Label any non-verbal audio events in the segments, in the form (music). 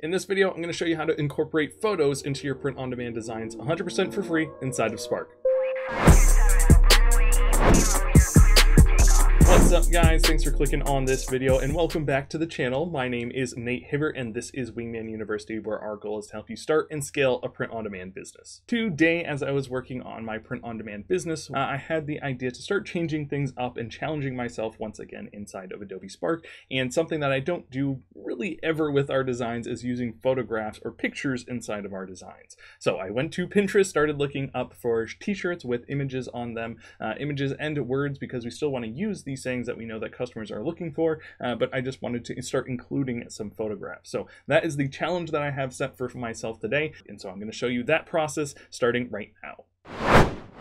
In this video, I'm going to show you how to incorporate photos into your print-on-demand designs 100% for free inside of Spark. What's up guys, thanks for clicking on this video and welcome back to the channel. My name is Nate Hibbert and this is Wingman University where our goal is to help you start and scale a print-on-demand business. Today, as I was working on my print-on-demand business, uh, I had the idea to start changing things up and challenging myself once again inside of Adobe Spark and something that I don't do really ever with our designs is using photographs or pictures inside of our designs. So I went to Pinterest, started looking up for t-shirts with images on them, uh, images and words because we still want to use these things things that we know that customers are looking for, uh, but I just wanted to start including some photographs. So that is the challenge that I have set for myself today. And so I'm going to show you that process starting right now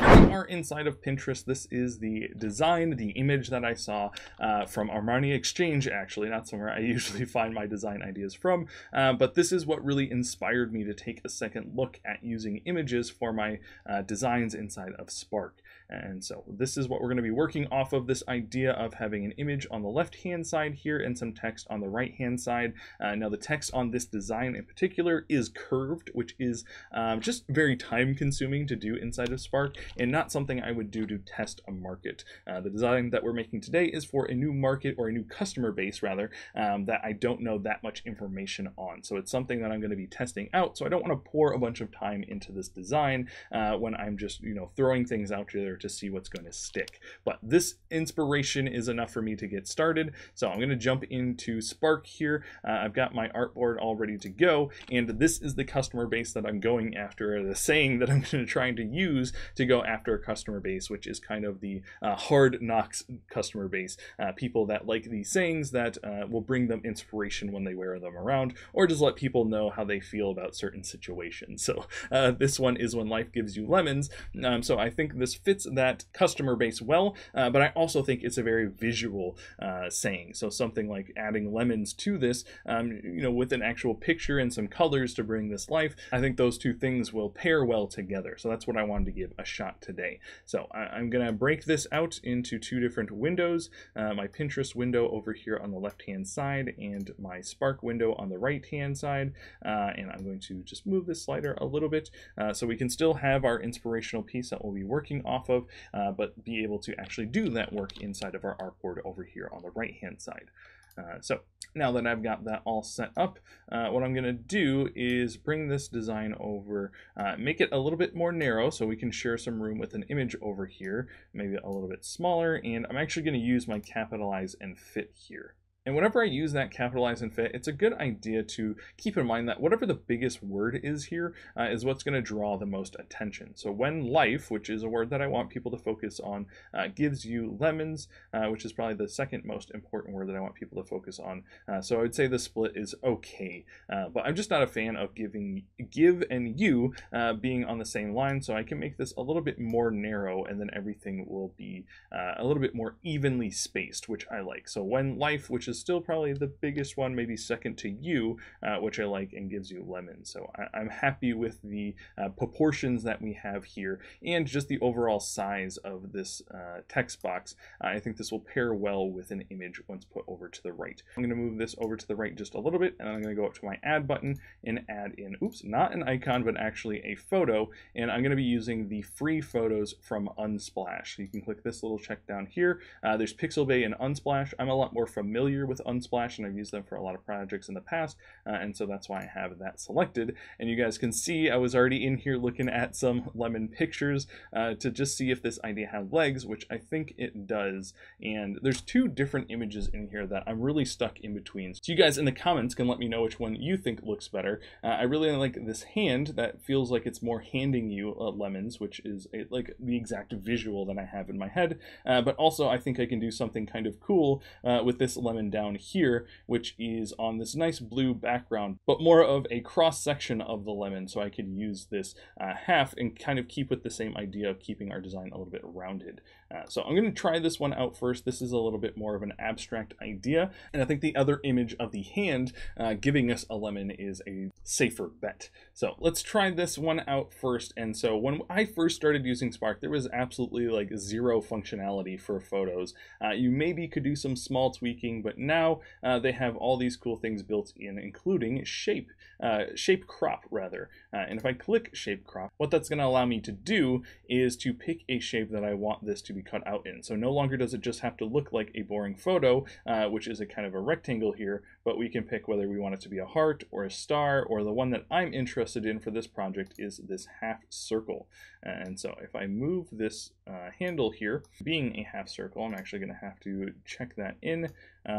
We are inside of Pinterest. This is the design, the image that I saw uh, from Armani Exchange, actually, not somewhere I (laughs) usually find my design ideas from, uh, but this is what really inspired me to take a second look at using images for my uh, designs inside of Spark. And so this is what we're going to be working off of this idea of having an image on the left hand side here and some text on the right hand side. Uh, now the text on this design in particular is curved, which is um, just very time consuming to do inside of Spark and not something I would do to test a market. Uh, the design that we're making today is for a new market or a new customer base rather um, that I don't know that much information on. So it's something that I'm going to be testing out. So I don't want to pour a bunch of time into this design uh, when I'm just, you know, throwing things out there to see what's going to stick. But this inspiration is enough for me to get started. So I'm going to jump into Spark here. Uh, I've got my artboard all ready to go. And this is the customer base that I'm going after, the saying that I'm (laughs) going to try to use to go after a customer base, which is kind of the uh, hard knocks customer base. Uh, people that like these sayings that uh, will bring them inspiration when they wear them around, or just let people know how they feel about certain situations. So uh, this one is when life gives you lemons. Um, so I think this fits that customer base well, uh, but I also think it's a very visual uh, saying. So something like adding lemons to this, um, you know, with an actual picture and some colors to bring this life, I think those two things will pair well together. So that's what I wanted to give a shot today. So I, am going to break this out into two different windows, uh, my Pinterest window over here on the left-hand side and my Spark window on the right-hand side. Uh, and I'm going to just move this slider a little bit uh, so we can still have our inspirational piece that we'll be working off of, uh, but be able to actually do that work inside of our artboard over here on the right hand side. Uh, so now that I've got that all set up, uh, what I'm going to do is bring this design over, uh, make it a little bit more narrow so we can share some room with an image over here, maybe a little bit smaller, and I'm actually going to use my capitalize and fit here. And whenever I use that capitalize and fit, it's a good idea to keep in mind that whatever the biggest word is here uh, is what's going to draw the most attention. So when life, which is a word that I want people to focus on, uh, gives you lemons, uh, which is probably the second most important word that I want people to focus on. Uh, so I would say the split is okay, uh, but I'm just not a fan of giving give and you uh, being on the same line. So I can make this a little bit more narrow and then everything will be a little bit more evenly spaced, which I like. So when life, which is still probably the biggest one, maybe second to you, uh, which I like and gives you lemon. So I, am happy with the uh, proportions that we have here and just the overall size of this uh, text box. I think this will pair well with an image once put over to the right. I'm going to move this over to the right just a little bit and I'm going to go up to my add button and add in, oops, not an icon, but actually a photo. And I'm going to be using the free photos from Unsplash. So you can click this little check down here. Uh, there's Pixabay and Unsplash. I'm a lot more familiar with Unsplash, and I've used them for a lot of projects in the past, uh, and so that's why I have that selected. And you guys can see I was already in here looking at some lemon pictures uh, to just see if this idea had legs, which I think it does. And there's two different images in here that I'm really stuck in between. So you guys in the comments can let me know which one you think looks better. Uh, I really like this hand that feels like it's more handing you uh, lemons, which is a, like the exact visual that I have in my head. Uh, but also I think I can do something kind of cool uh, with this lemon down here, which is on this nice blue background, but more of a cross section of the lemon. So I could use this uh, half and kind of keep with the same idea of keeping our design a little bit rounded. Uh, so I'm going to try this one out first. This is a little bit more of an abstract idea. And I think the other image of the hand uh, giving us a lemon is a safer bet. So let's try this one out first. And so when I first started using Spark, there was absolutely like zero functionality for photos. Uh, you maybe could do some small tweaking, but Now uh, they have all these cool things built in, including shape, uh, shape crop rather. Uh, and if I click shape crop, what that's going to allow me to do is to pick a shape that I want this to be cut out in. So no longer does it just have to look like a boring photo, uh, which is a kind of a rectangle here, but we can pick whether we want it to be a heart or a star, or the one that I'm interested in for this project is this half circle. And so if I move this uh, handle here, being a half circle, I'm actually going to have to check that in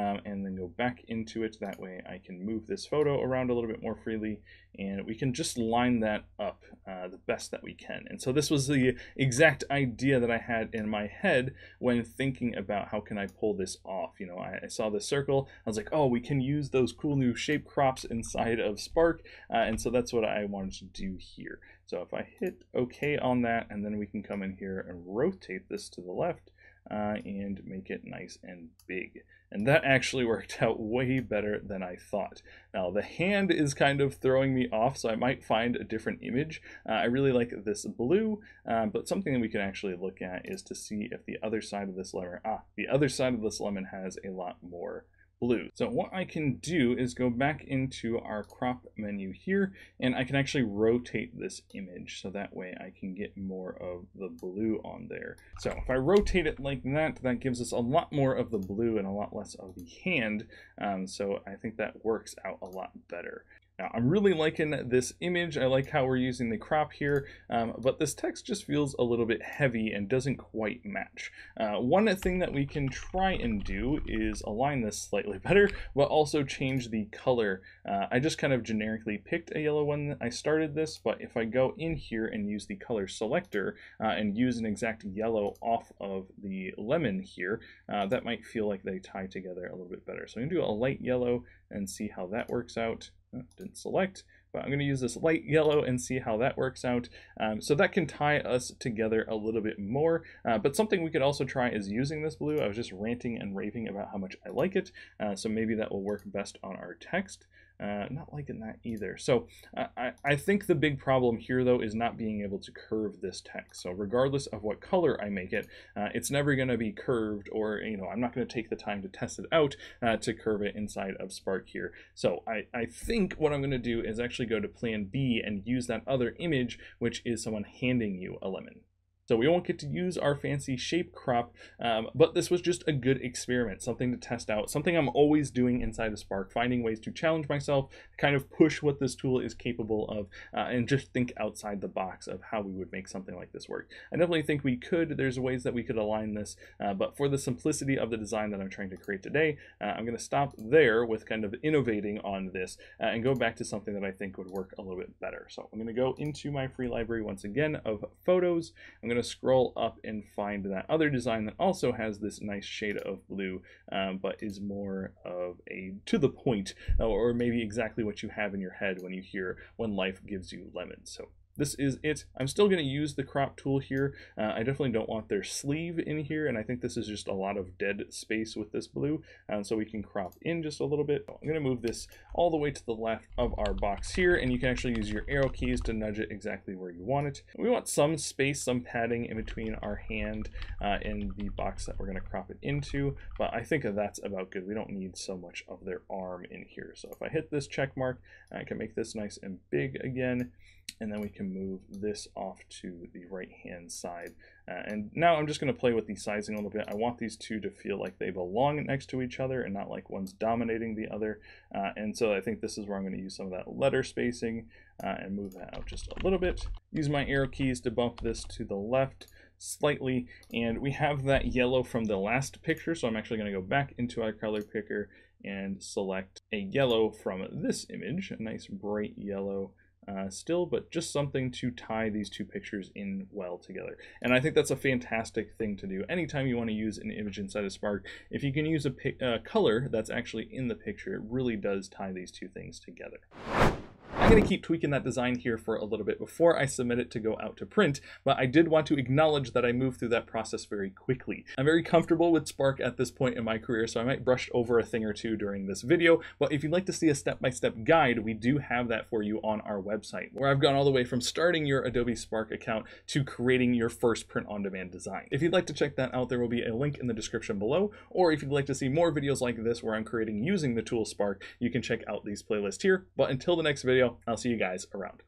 um, and then go back into it. That way I can move this photo around a little bit more freely and we can just line that up uh, the best that we can. And so this was the exact idea that I had in my head when thinking about how can I pull this off. You know, I, I saw this circle, I was like, oh, we can use those cool new shape crops inside of Spark. Uh, and so that's what I wanted to do here. So if I hit OK on that, and then we can come in here and rotate this to the left uh, and make it nice and big. And that actually worked (laughs) out way better than I thought. Now, the hand is kind of throwing me off, so I might find a different image. Uh, I really like this blue, uh, but something that we can actually look at is to see if the other side of this lemon, ah, the other side of this lemon has a lot more blue. So what I can do is go back into our crop menu here and I can actually rotate this image so that way I can get more of the blue on there. So if I rotate it like that, that gives us a lot more of the blue and a lot less of the hand. Um, so I think that works out a lot better. Now, I'm really liking this image. I like how we're using the crop here, um, but this text just feels a little bit heavy and doesn't quite match. Uh, one thing that we can try and do is align this slightly (laughs) better, but also change the color. Uh, I just kind of generically picked a yellow when I started this, but if I go in here and use the color selector uh, and use an exact yellow off of the lemon here, uh, that might feel like they tie together a little bit better. So I'm gonna do a light yellow and see how that works out. Oh, didn't select, but I'm going to use this light yellow and see how that works out. Um, so that can tie us together a little bit more, uh, but something we could also try is using this blue. I was just ranting and raving about how much I like it, uh, so maybe that will work best on our text. Uh, not liking that either. So uh, I, I think the big problem here though is not being able to curve this text. So regardless of what color I make it, uh, it's never going to be curved or, you know, I'm not going to take the time to test it out uh, to curve it inside of Spark here. So I, I think what I'm going to do is actually go to plan B and use that other image, which is someone handing you a lemon. So we won't get to use our fancy shape crop, um, but this was just a good experiment, something to test out, something I'm always doing inside of Spark, finding ways to challenge myself, kind of push what this tool is capable of, uh, and just think outside the box of how we would make something like this work. I definitely think we could, there's ways that we could align this, uh, but for the simplicity of the design that I'm trying to create today, uh, I'm going to stop there with kind of innovating on this uh, and go back to something that I think would work a little bit better. So I'm going to go into my free library once again of photos. I'm going to scroll up and find that other design that also has this nice shade of blue, um, but is more of a to the point, or maybe exactly what you have in your head when you hear when life gives you lemons. So this is it. I'm still going to use the crop tool here. Uh, I definitely don't want their sleeve in here, and I think this is just a lot of dead space with this blue, so we can crop in just a little bit. I'm going to move this all the way to the left of our box here, and you can actually use your arrow keys to nudge it exactly where you want it. We want some space, some padding in between our hand uh, and the box that we're going to crop it into, but I think that's about good. We don't need so much of their arm in here. So if I hit this check mark, I can make this nice and big again and then we can move this off to the right hand side. Uh, and now I'm just going to play with the sizing a little bit. I want these two to feel like they belong next to each other and not like one's dominating the other. Uh, and so I think this is where I'm going to use some of that letter spacing uh, and move that out just a little bit. Use my arrow keys to bump this to the left slightly and we have that yellow from the last picture so I'm actually going to go back into our color picker and select a yellow from this image a nice bright yellow uh, still, but just something to tie these two pictures in well together. And I think that's a fantastic thing to do. Anytime you want to use an image inside of Spark, if you can use a uh, color that's actually in the picture, it really does tie these two things together. I'm going to keep tweaking that design here for a little bit before I submit it to go out to print, but I did want to acknowledge that I moved through that process very quickly. I'm very comfortable with Spark at this point in my career, so I might brush over a thing or two during this video, but if you'd like to see a step-by-step -step guide, we do have that for you on our website, where I've gone all the way from starting your Adobe Spark account to creating your first print-on-demand design. If you'd like to check that out, there will be a link in the description below, or if you'd like to see more videos like this where I'm creating using the tool Spark, you can check out these playlists here. But until the next video, I'll see you guys around.